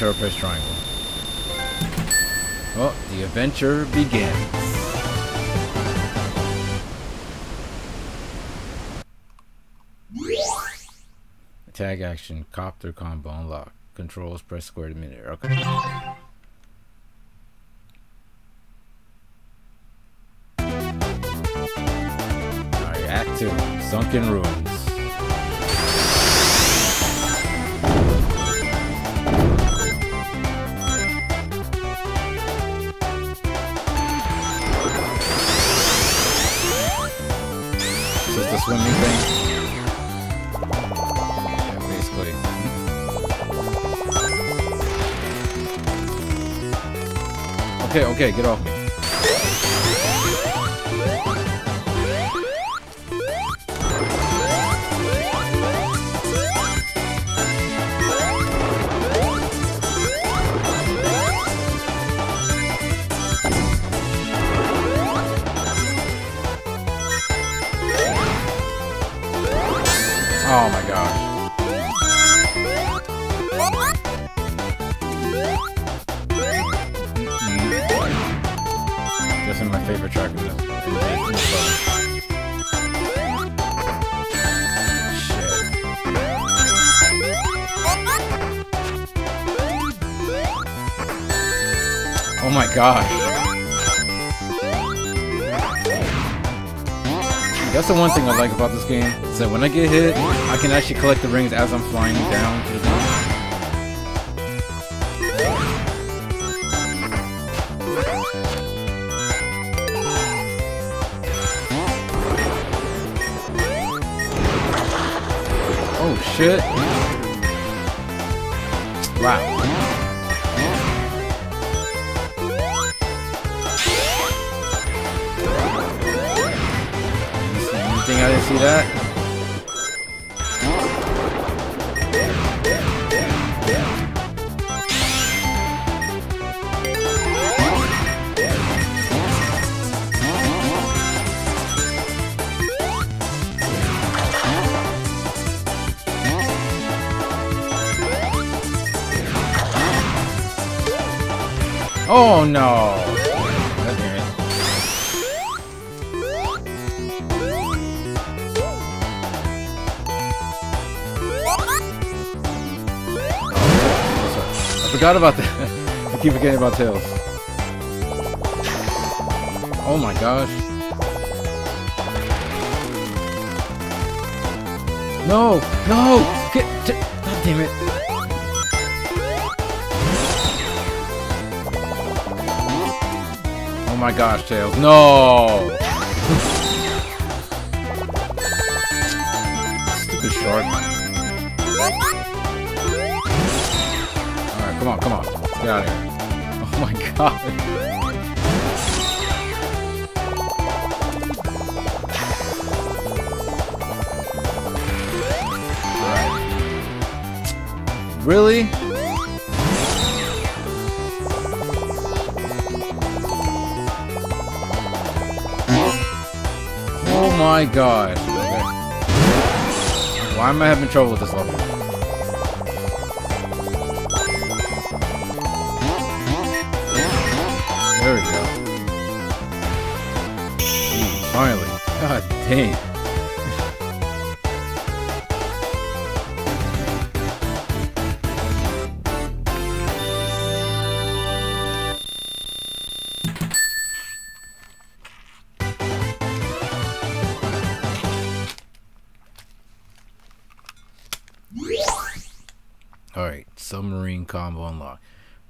sure press triangle. Well, the adventure begins. Tag action, copter combo unlock. Controls, press square to minute. Okay. Alright, Act 2, Sunken Ruins. Swimming thing? Yeah, basically. Okay, okay, get off me. Gosh. That's the one thing I like about this game. Is that when I get hit, I can actually collect the rings as I'm flying down to the ground. Oh shit. Wow. See that? Oh no! Forgot about that. I keep forgetting about Tails. Oh my gosh. No! No! Get, God damn it. Oh my gosh, Tails. No! Stupid shark. Come on, come on. Get out of here. Oh my god. Really? Oh my god. Okay. Why am I having trouble with this level? Dang. Alright, submarine combo unlock.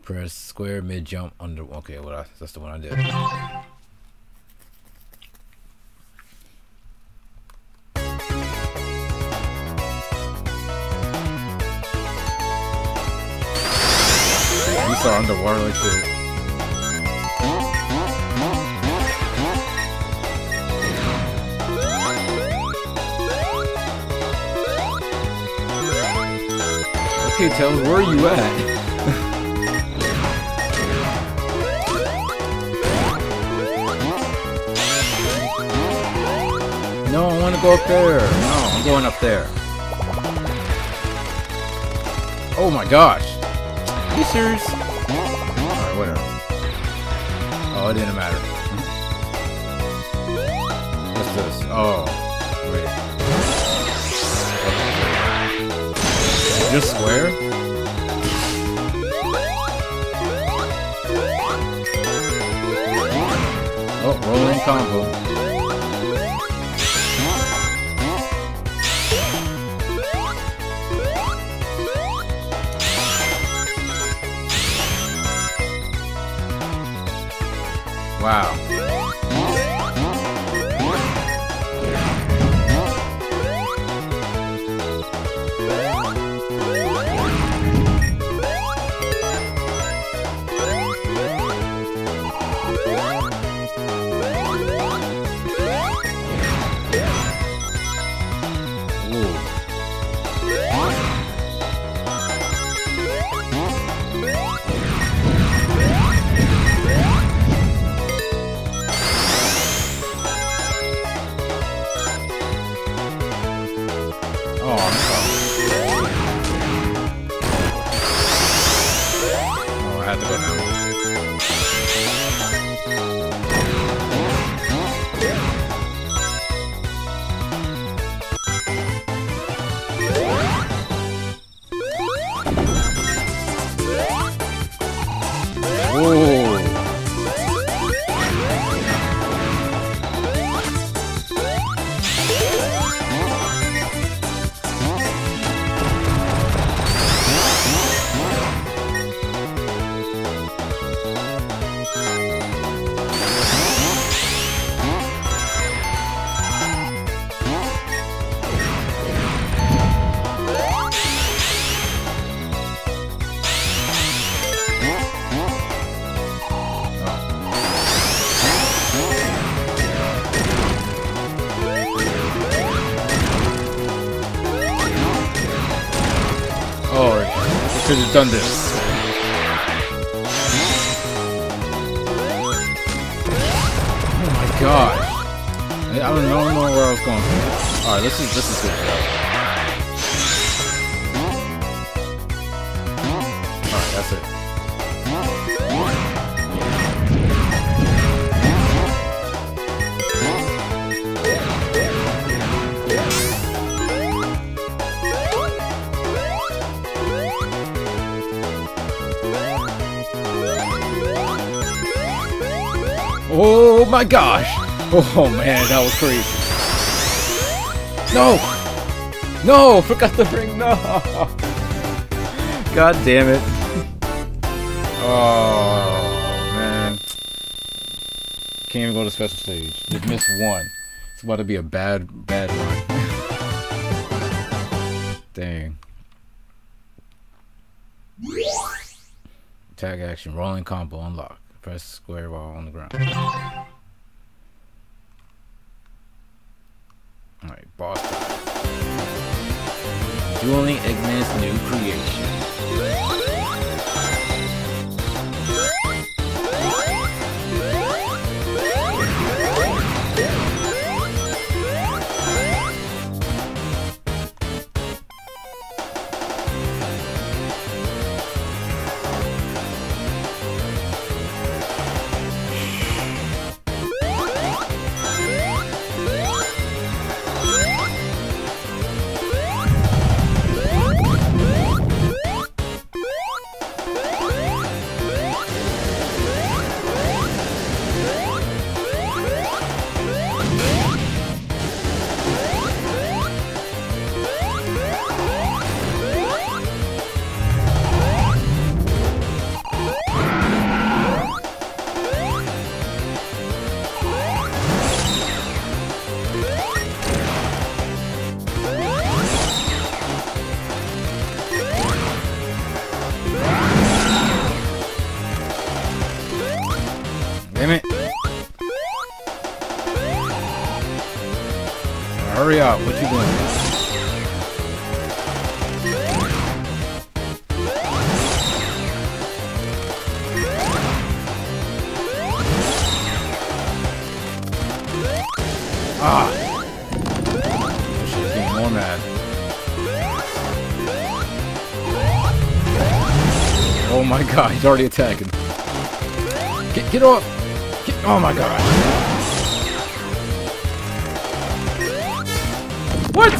Press square mid jump under. Okay, well, that's the one I did. Like shit. Okay, Tails, where are you at? no, I want to go up there. No, I'm going up there. Oh my gosh. Are you serious? Oh, it didn't matter. What's this? Oh, wait. Just square? Oh, rolling combo. Wow. Done this. My gosh! Oh man, that was crazy. No! No! Forgot the ring, no! God damn it. Oh man. Can't even go to special stage. Just missed one. It's about to be a bad, bad run. Dang. Tag action, rolling combo unlock. Press square while on the ground. He's already attacking. Get, get off! Get, oh my god. What?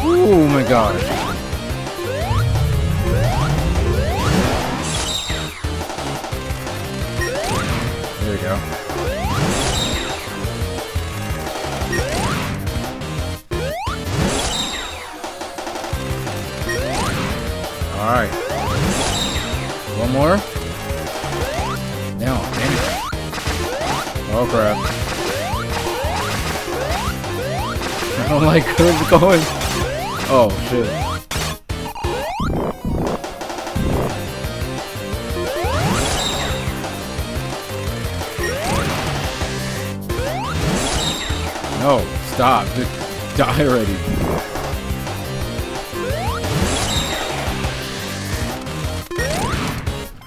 Oh my god. Don't like where it's going. Oh shit. No, stop. Just die already.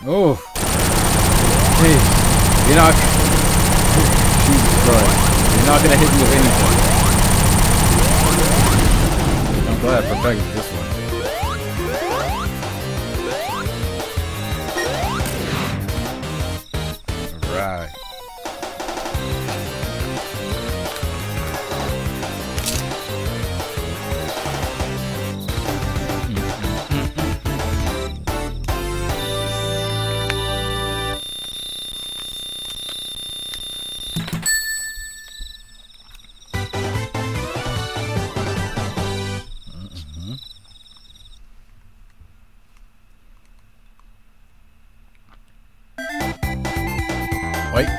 Oh. Hey, you're not. Jesus Christ. You're not gonna hit me with anything. Glad I perfected this one.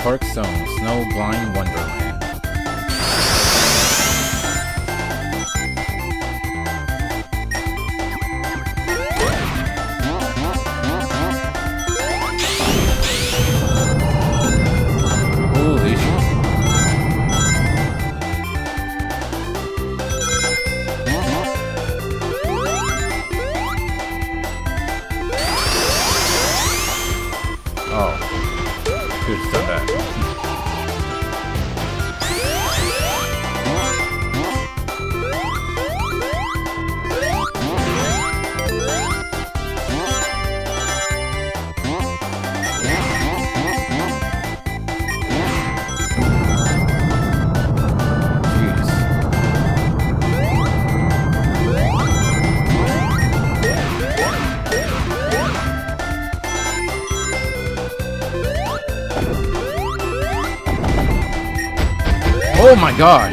Park Zone, Snow Blind Wonderland. Oh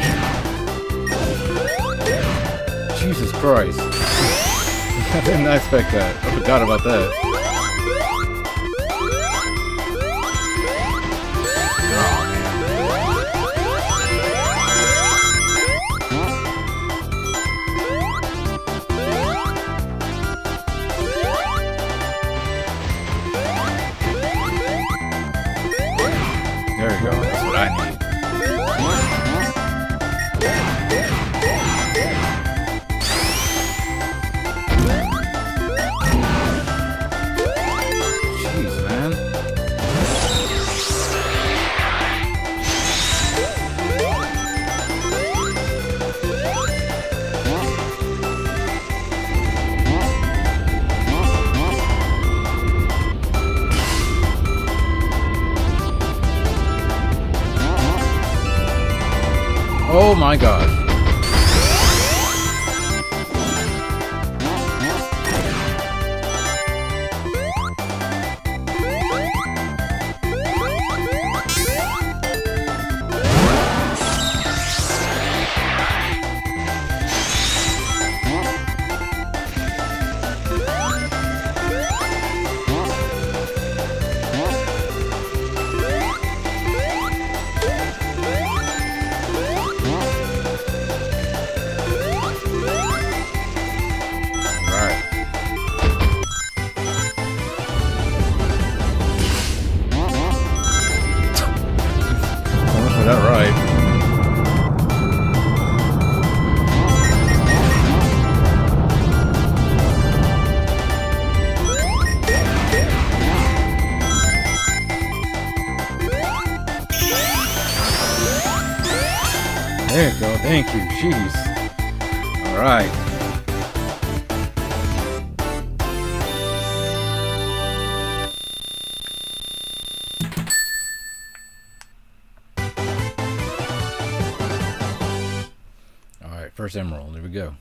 go.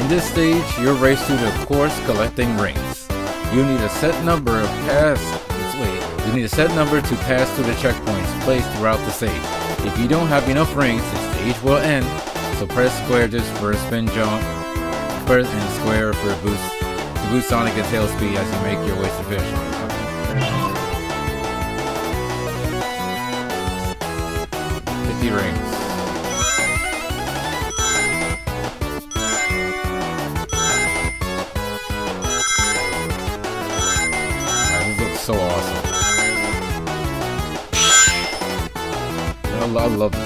In this stage, you'll race through the course collecting rings. You need a set number of pass. Wait, you need a set number to pass through the checkpoints placed throughout the stage. If you don't have enough rings, the stage will end. So press square just for a spin jump, press and square for a boost to boost Sonic and tail speed as you make your way to finish. Fifty rings. so awesome. I love, I love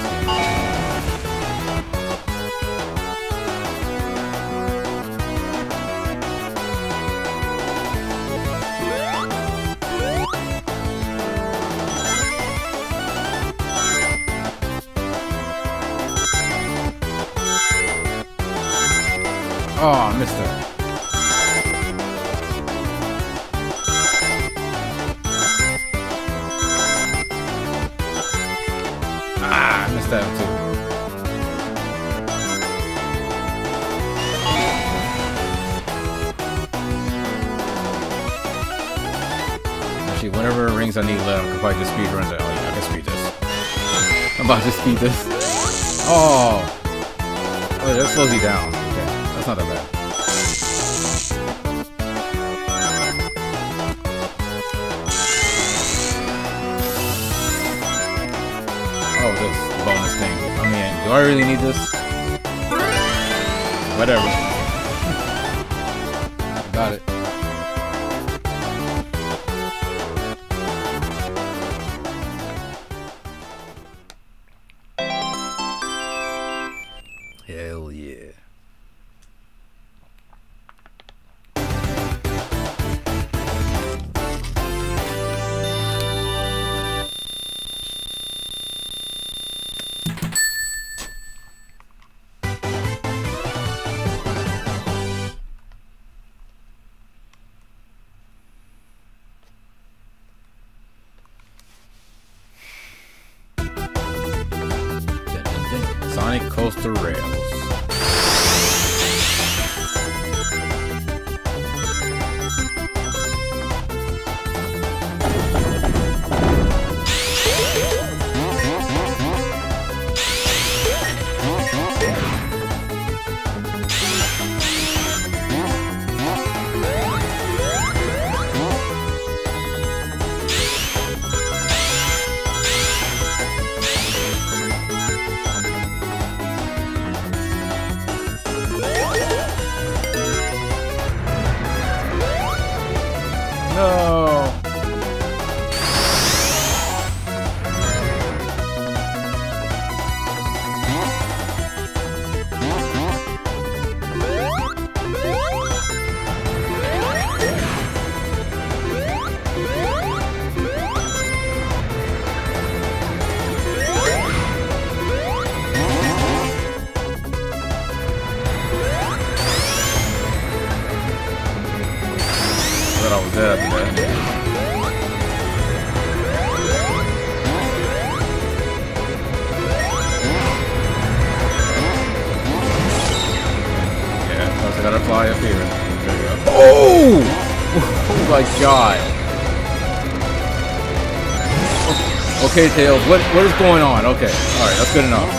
Okay, Tails, what what is going on? Okay, alright, that's good enough.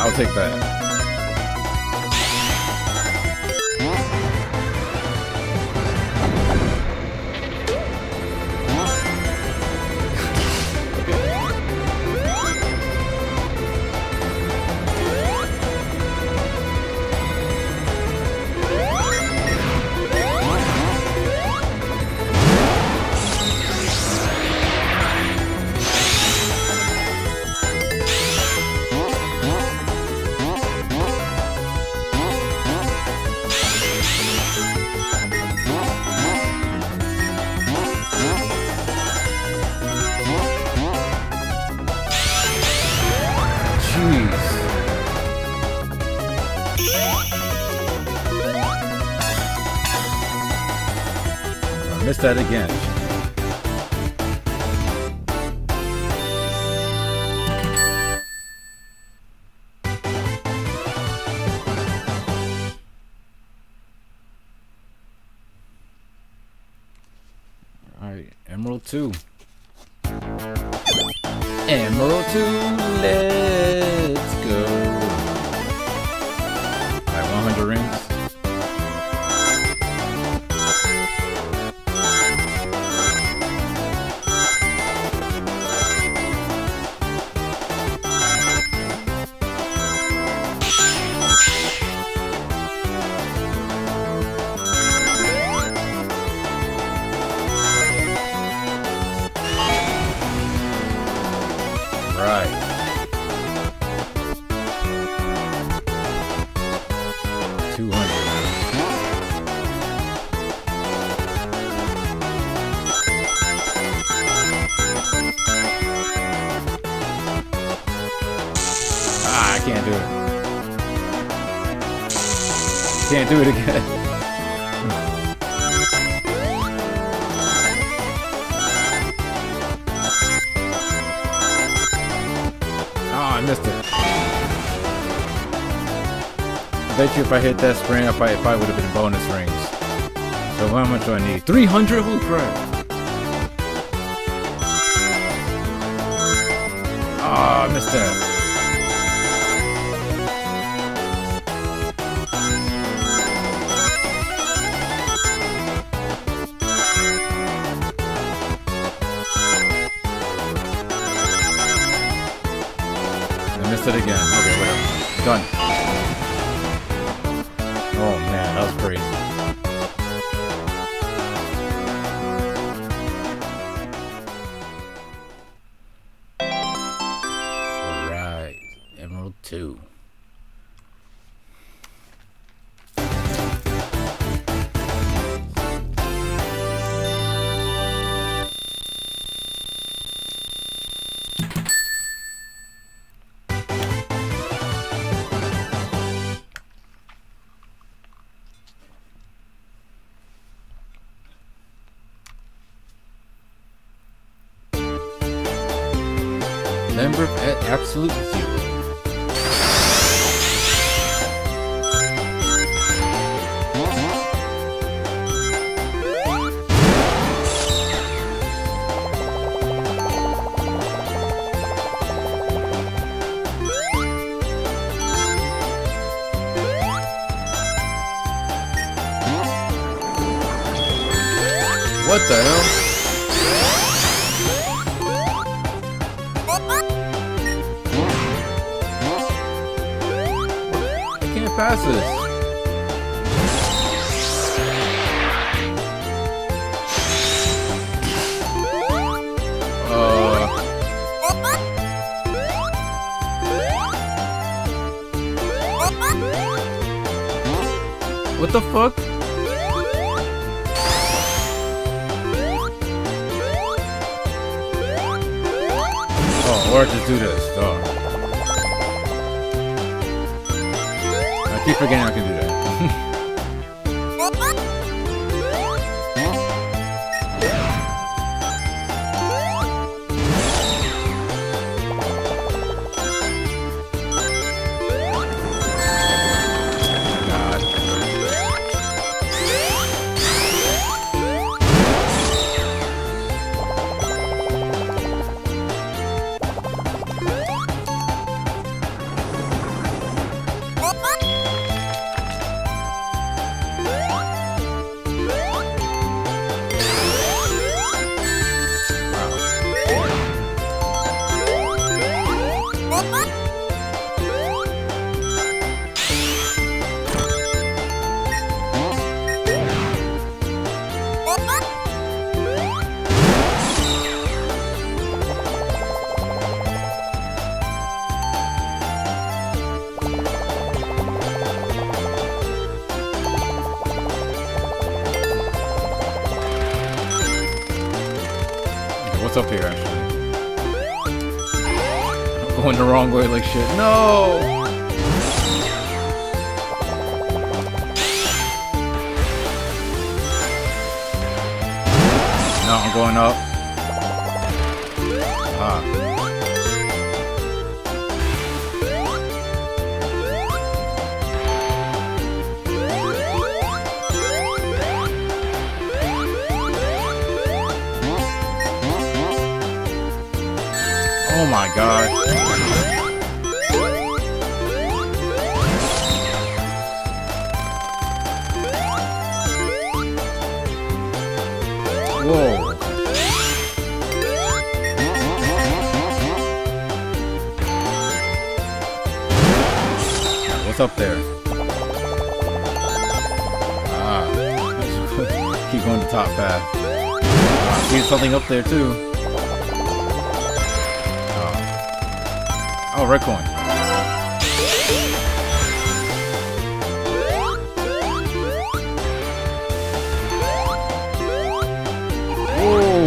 I'll take that. Jeez. I missed that again. Alright, Emerald 2. Emerald 2! I if I hit that spring, I probably, probably would have been bonus rings. So how much do I need? 300? Holy crap. Oh, I missed that. What the hell? Like shit. No! Whoa. What's up there? Ah. Keep going to top path. Ah, see something up there too. Oh, oh red coin. 哦。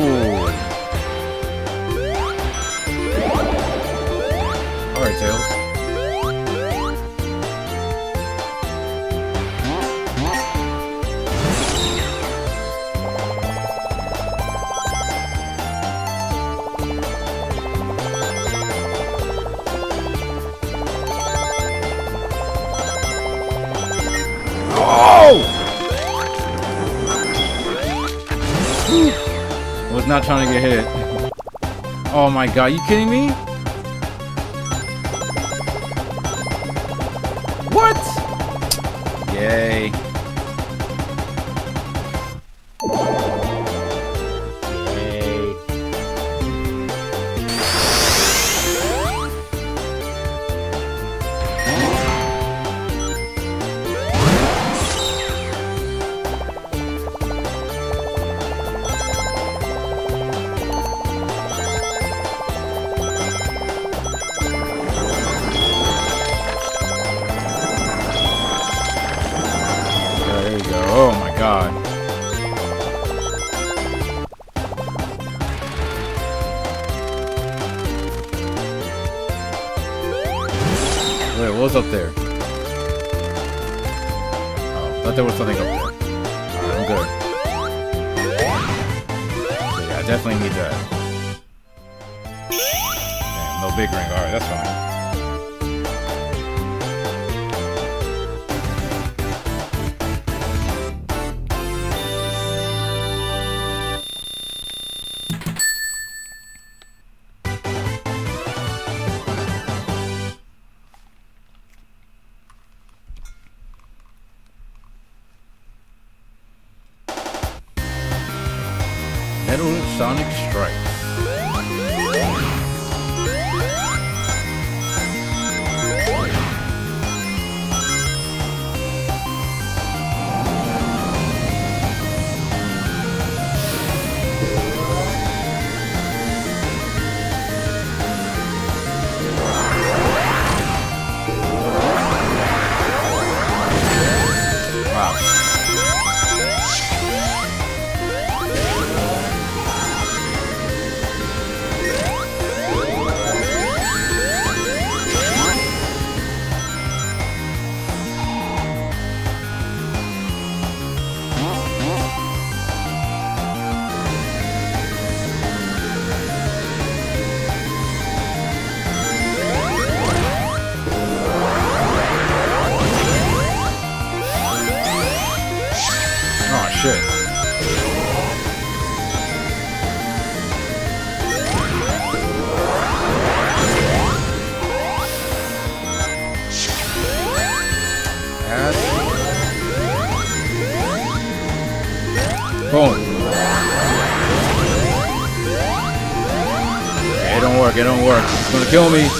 not trying to get hit. Oh my god, you kidding me? kill me.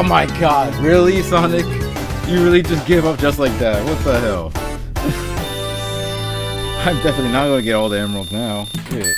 Oh my god, really, Sonic? You really just give up just like that? What the hell? I'm definitely not gonna get all the emeralds now. Shit.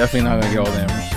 Definitely not gonna get all the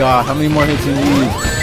god, how many more hits do you need?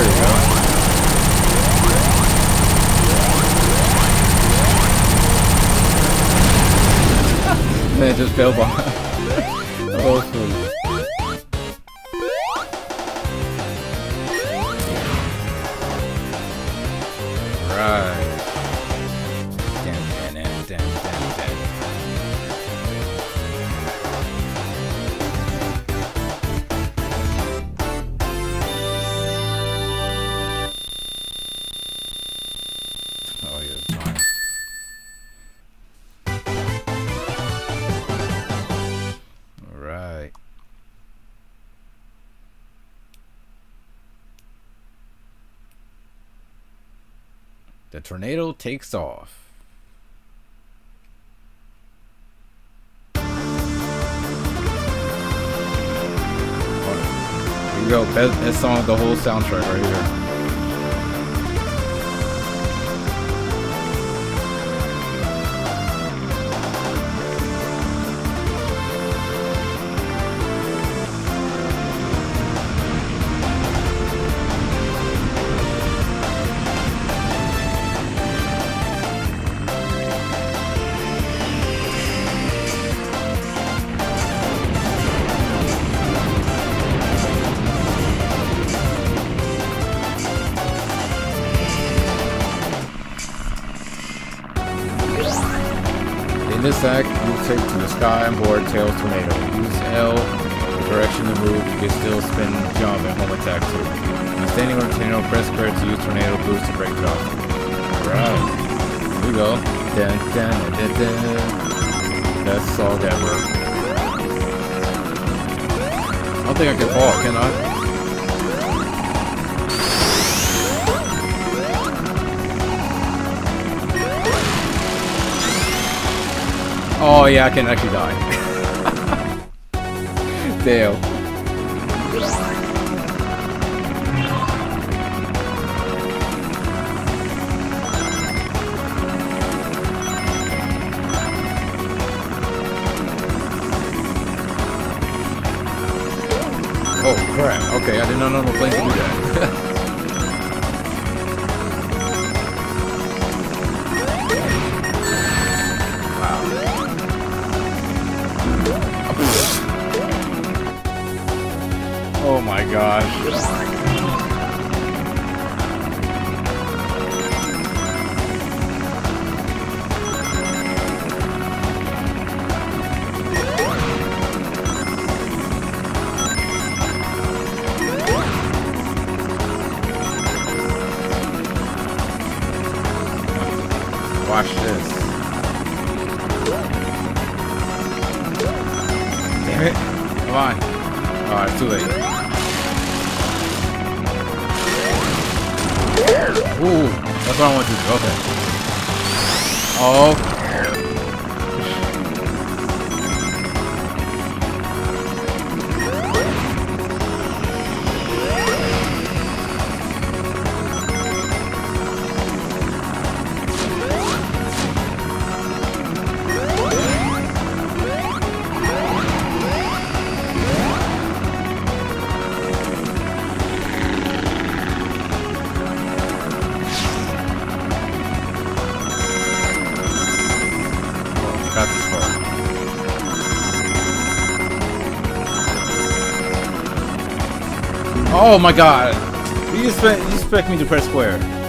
There we go. Man, just fell by. takes off. Here we go, best, best song of the whole soundtrack right here. Tails Tornado. Use L direction to move. You can still spin, jump, and home attack too. When standing on a tornado, press square to use Tornado Boost to break off. Alright. Here we go. Dun, dun, dun, dun. Best song ever. I don't think I can fall, can I? Oh yeah, I can actually die. Oh crap, okay, I did not know the plane could do that. Oh Oh my god! You expect you expect me to press square?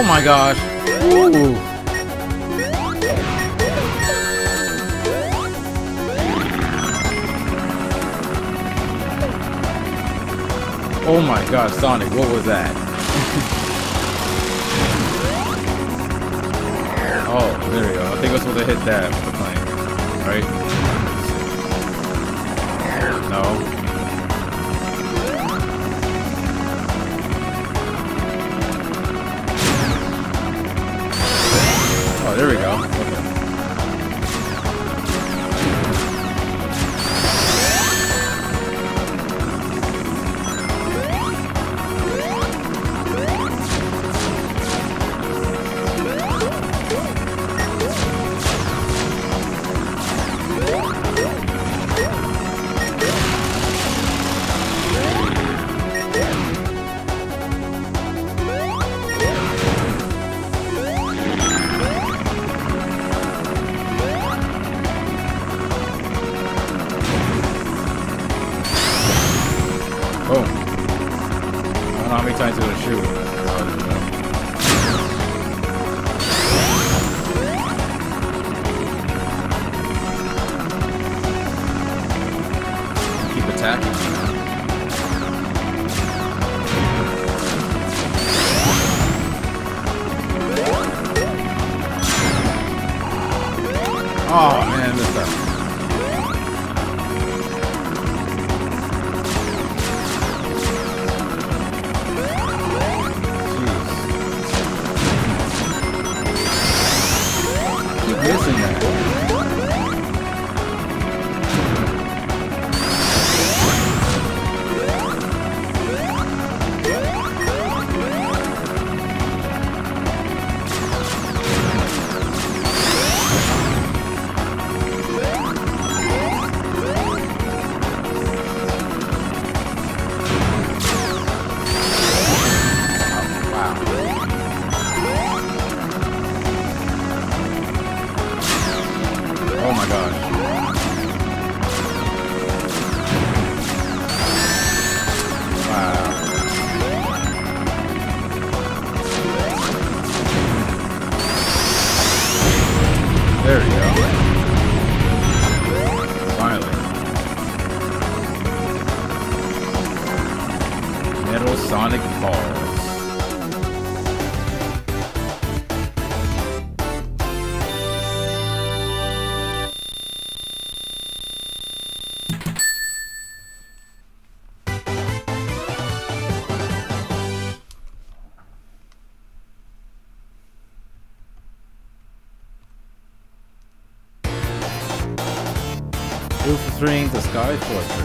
Oh my gosh. Ooh. Oh my god, Sonic, what was that? the Sky for.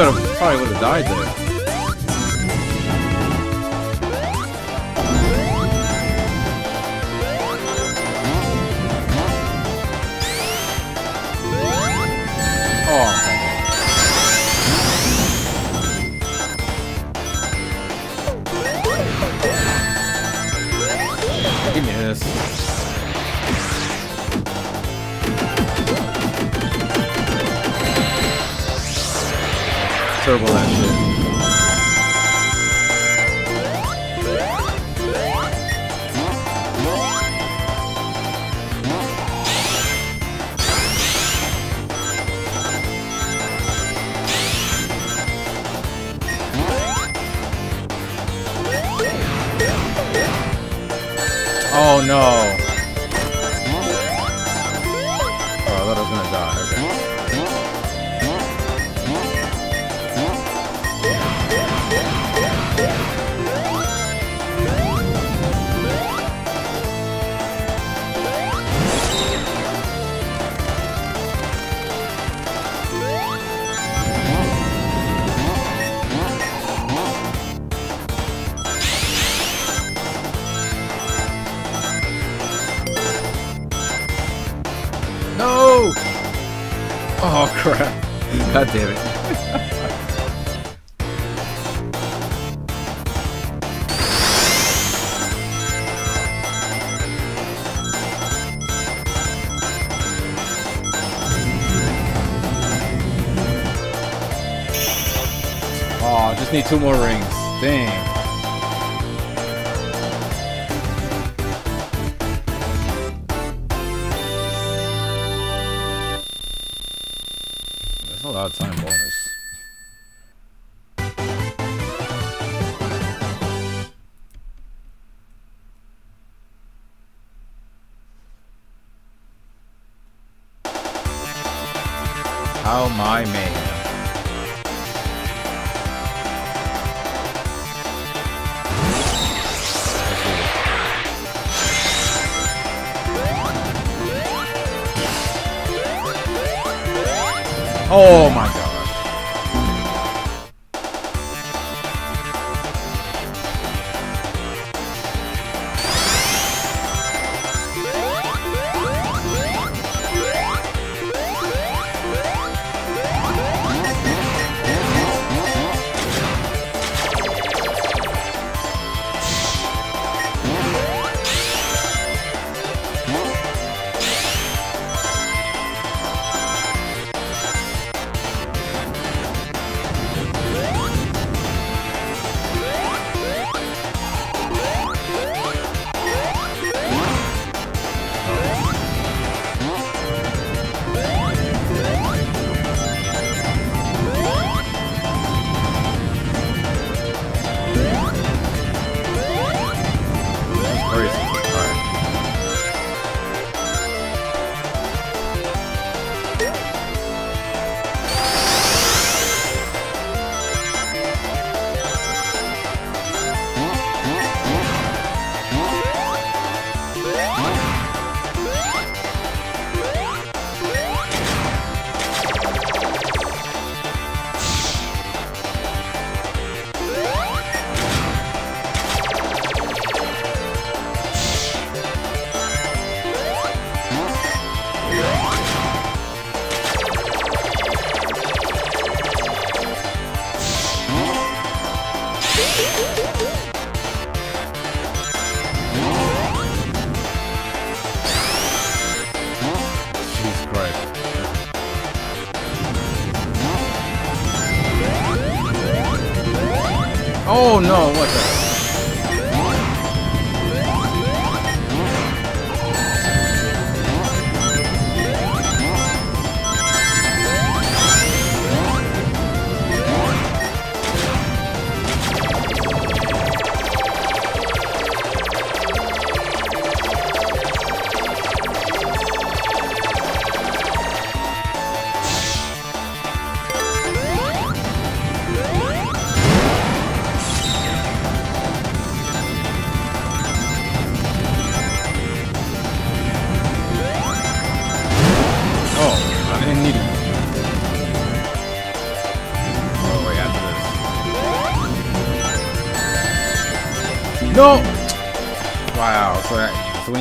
I probably would have died there. Two more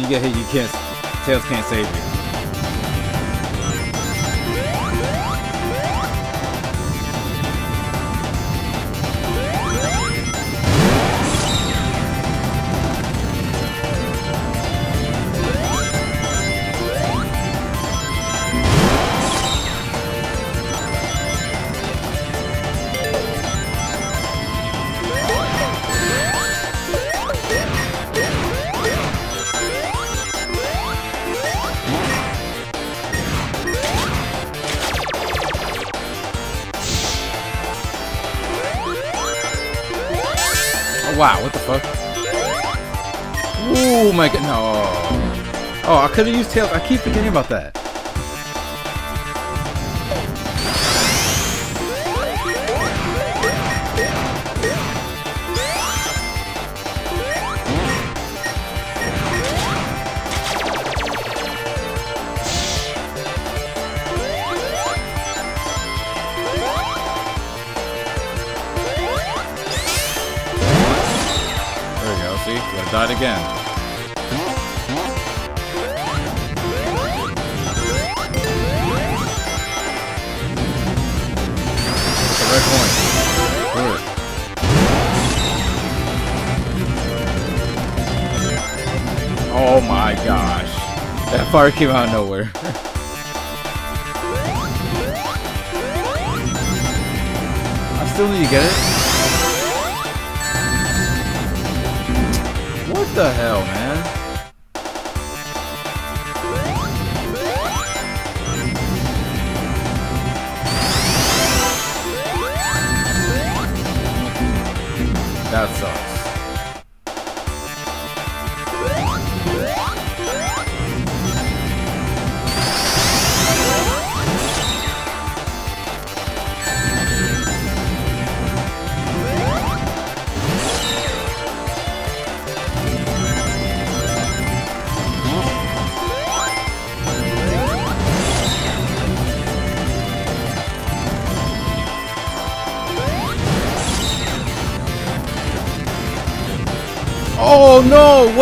you get hit, you can't, Tails can't save you. Oh, I could have used Tails. I keep forgetting about that. Fire came out of nowhere. I still need to get it. What the hell, man?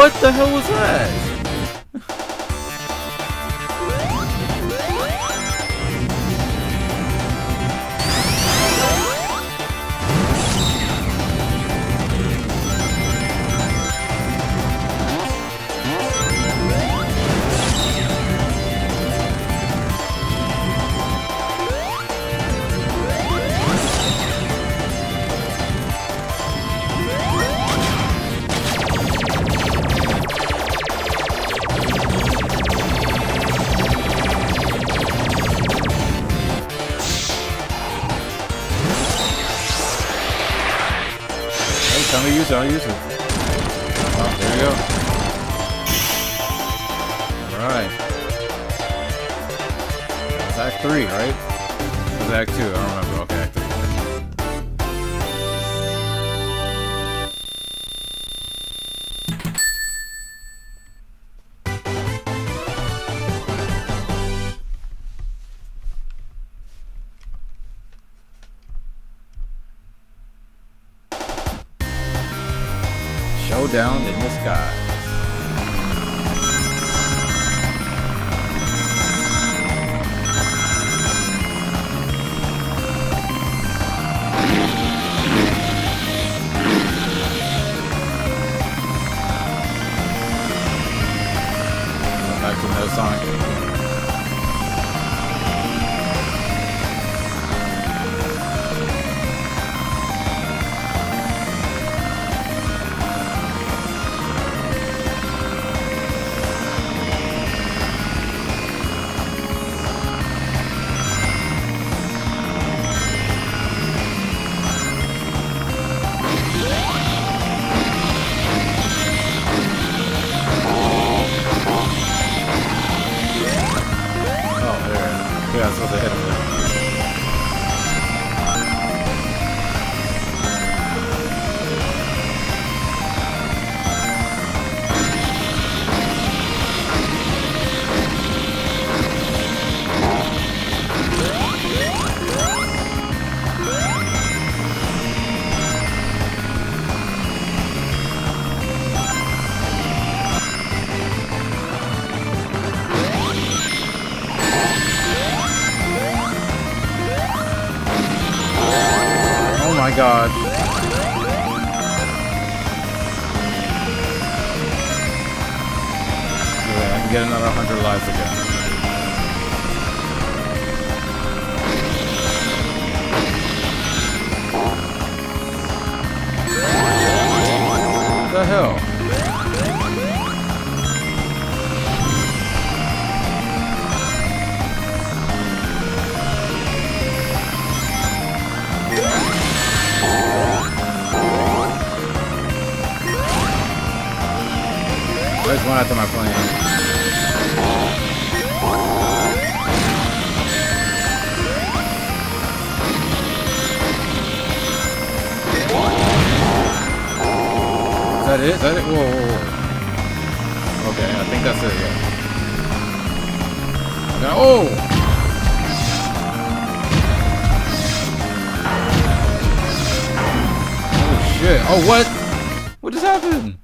What the hell Me use it, I'll use it. Oh, there we go. Alright. It's Act 3, right? It was Act 2, I don't remember. Okay, that it? That it? Whoa, whoa, whoa. Okay, I think that's it, yeah. Okay, oh! Oh shit. Oh, what? What just happened?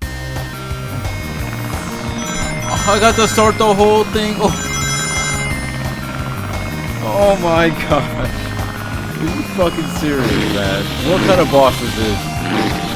I got to start the whole thing. Oh, oh my gosh. Are you fucking serious, man? What kind of boss is this?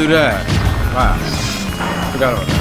Do that. Wow. Forgot about that.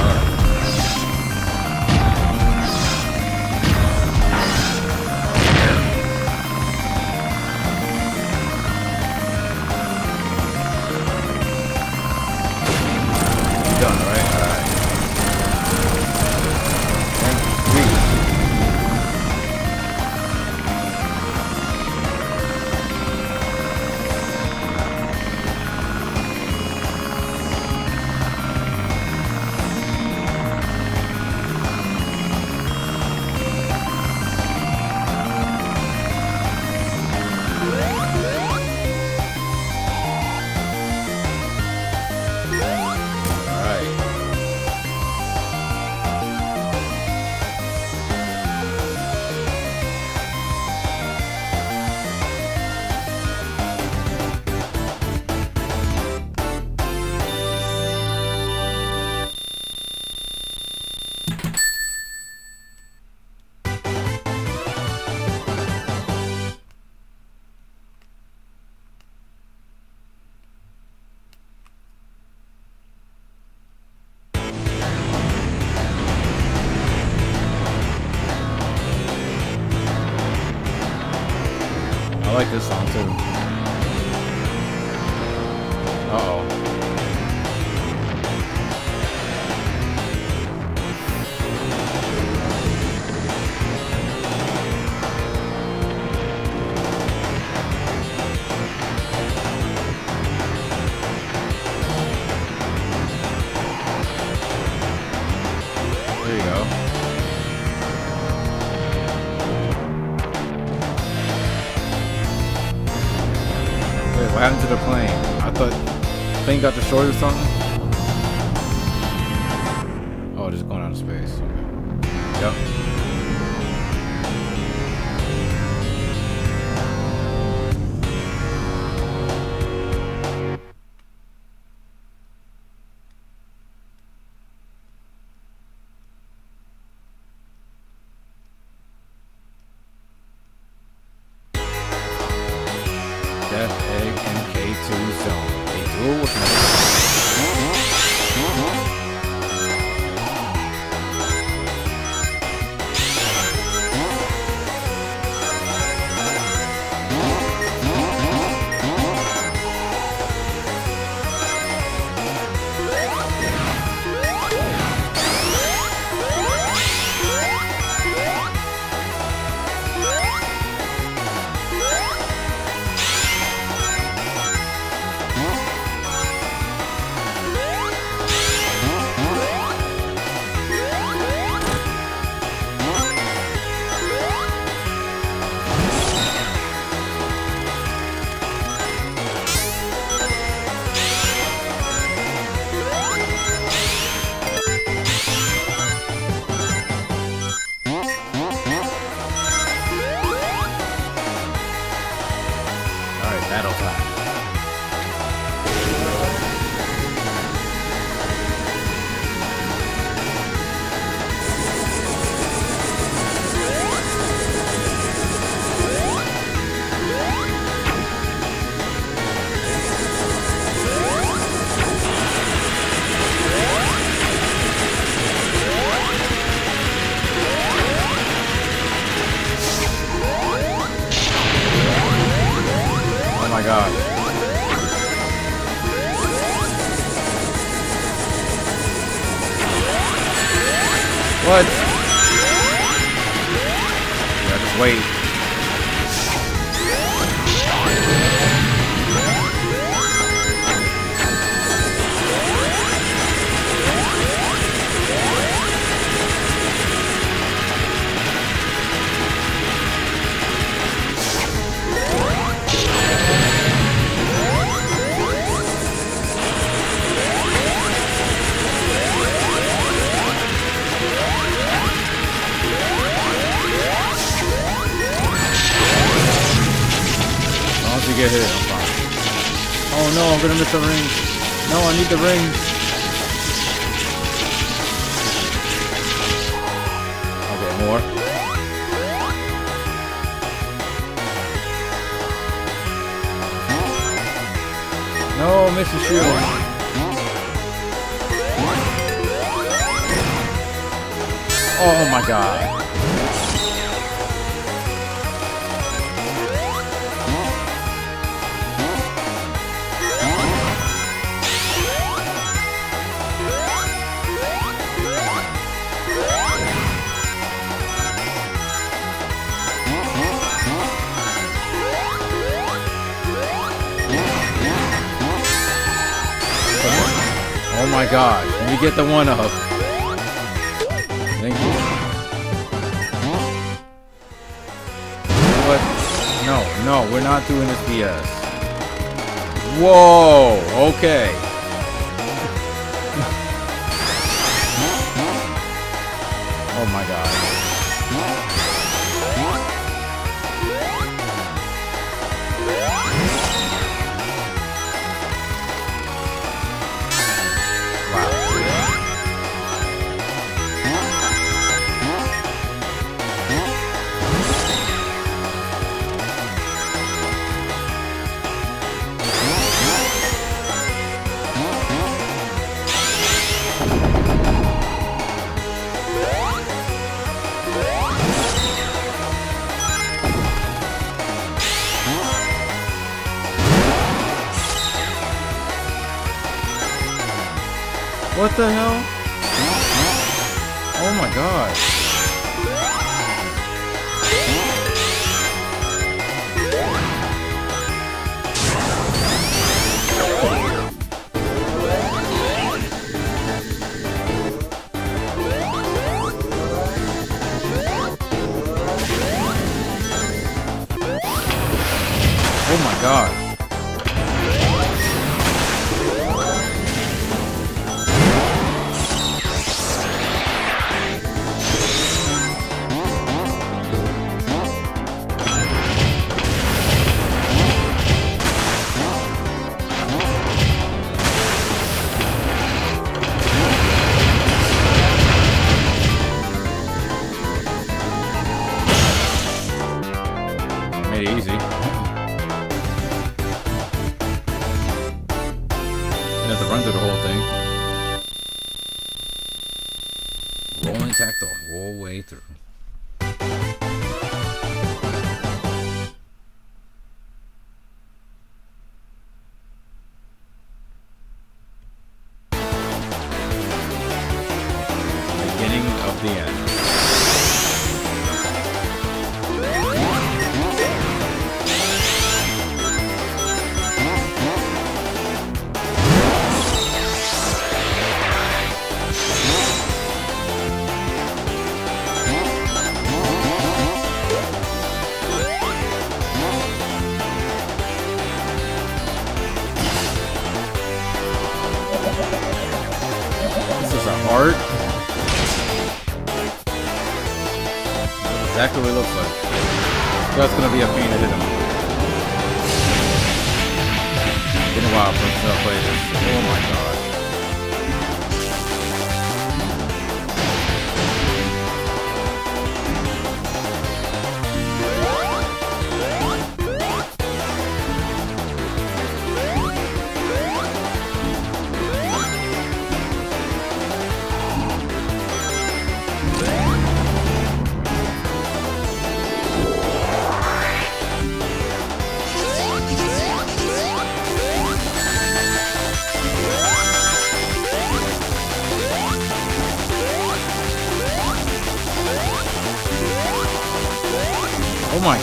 Or something? Oh, just going out of space. Yep. Death Egg and K2 Zone. A duel with Oh my god. Me get the one up. Thank you. What? No, no, we're not doing this BS. Whoa, okay. Exactly what it looks like. That's gonna be a pain to hit him. Been a while since I played this. Oh my god.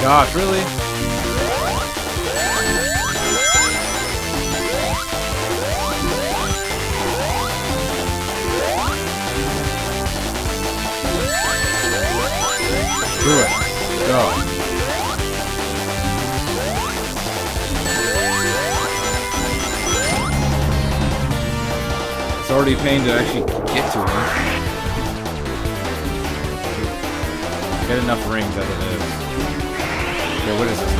Gosh, really? Do it. Go. It's already a pain to actually get to him. Get enough rings as it is. Okay, what is this?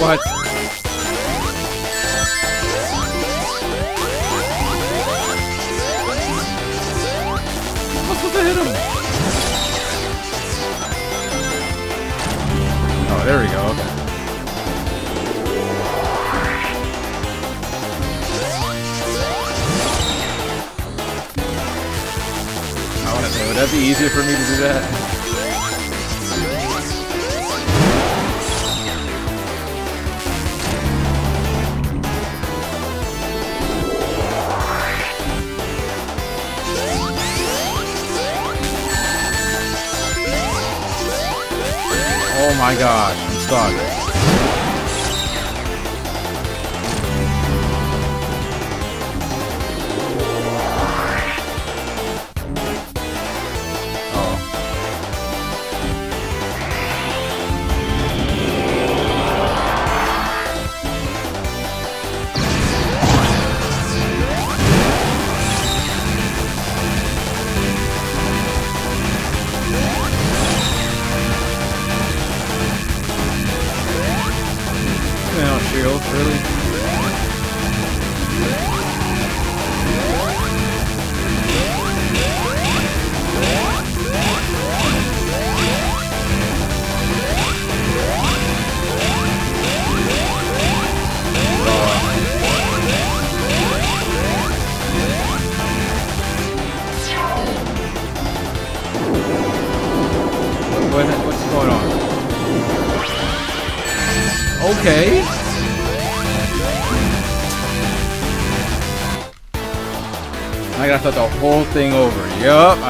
What? There we go. I want to would that be easier for me to do that? Oh my god, I'm stuck.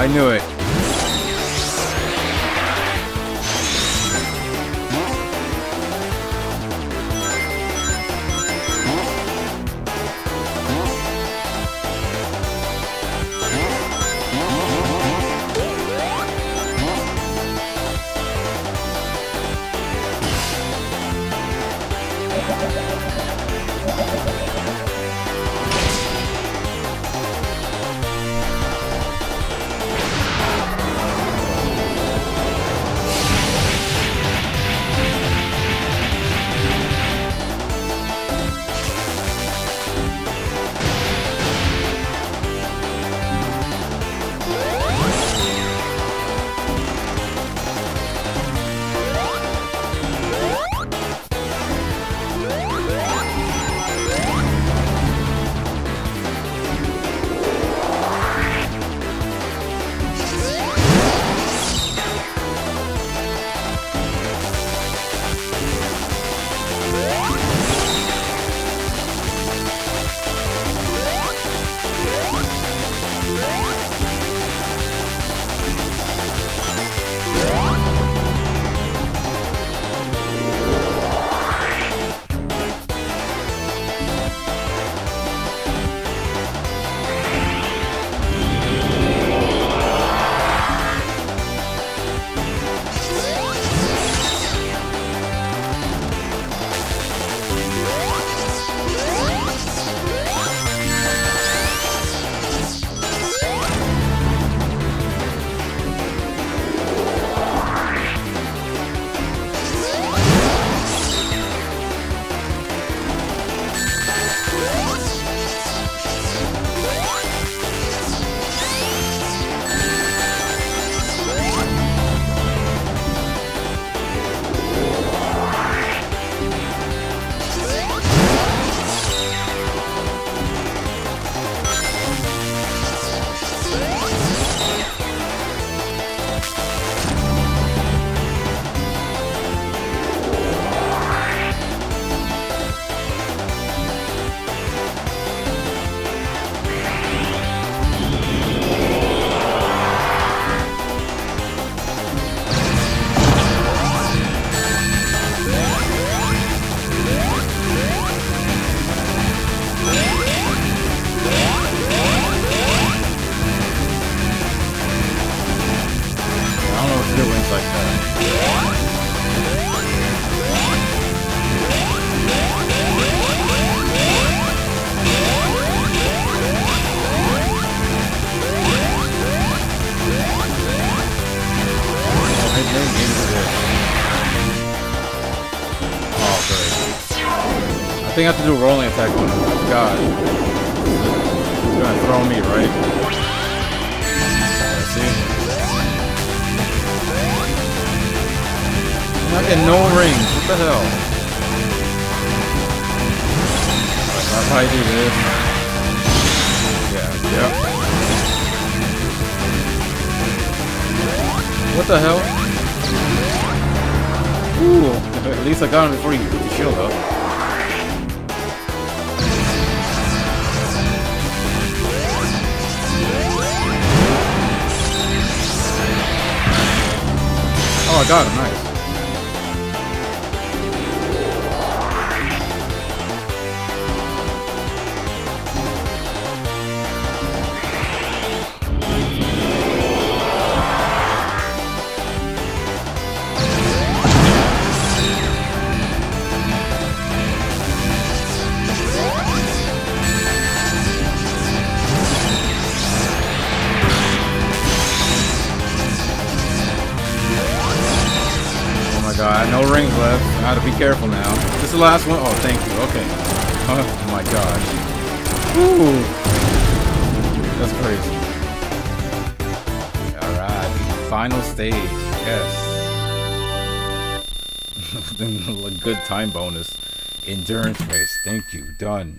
I knew it. I have to do rolling. Endurance race. Thank you. Done.